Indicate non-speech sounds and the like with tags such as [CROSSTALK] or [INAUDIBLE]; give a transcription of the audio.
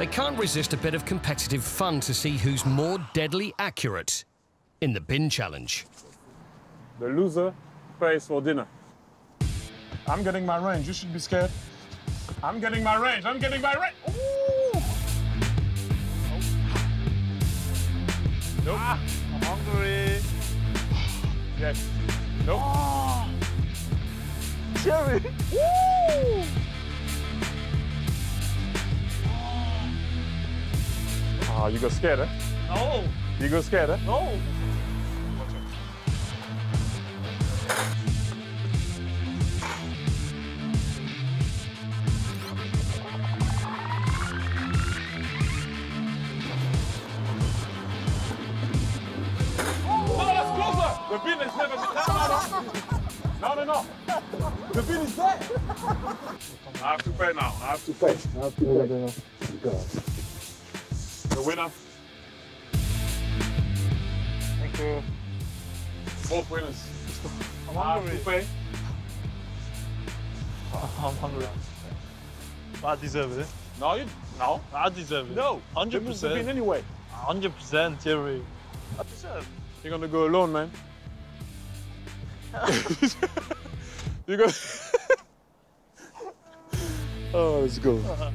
They can't resist a bit of competitive fun to see who's more deadly accurate in the bin challenge. The loser pays for dinner. I'm getting my range. You should be scared. I'm getting my range. I'm getting my range. Ooh. Nope. Ah, I'm hungry. Yes. Nope. Oh. Thierry. Woo! Ah, you got scared, eh? No. You got scared, eh? No. No, that's closer. The bin is never. No, no, no. No, no, no. The bin is there. I have to pay now. I have to pay. I have to pay. The winner. Thank you. Both winners. I'm ah, hungry. to pay. [LAUGHS] I'm hungry. I deserve it. No, you. No. I deserve it. No. Hundred You move the bin percent. anyway. Hundred percent, Thierry. I deserve. You're gonna go alone, man. [LAUGHS] [LAUGHS] you go. oh, let's go. Uh-huh.